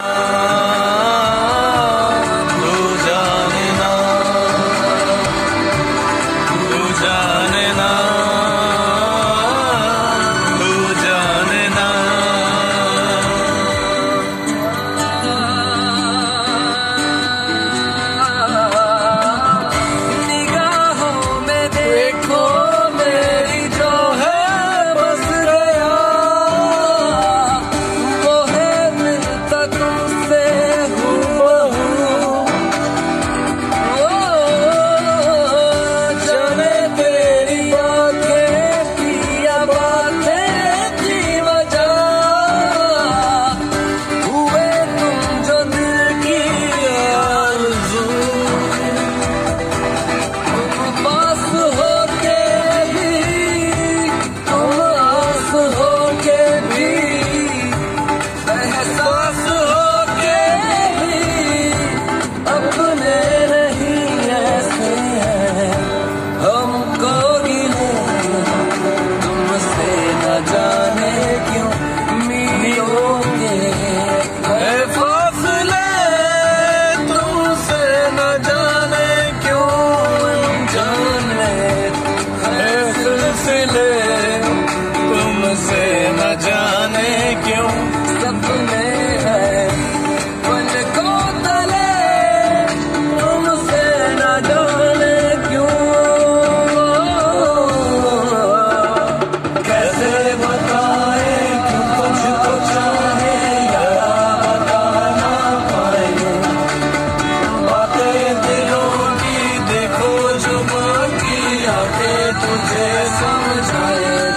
Uh... तुझे समझाए।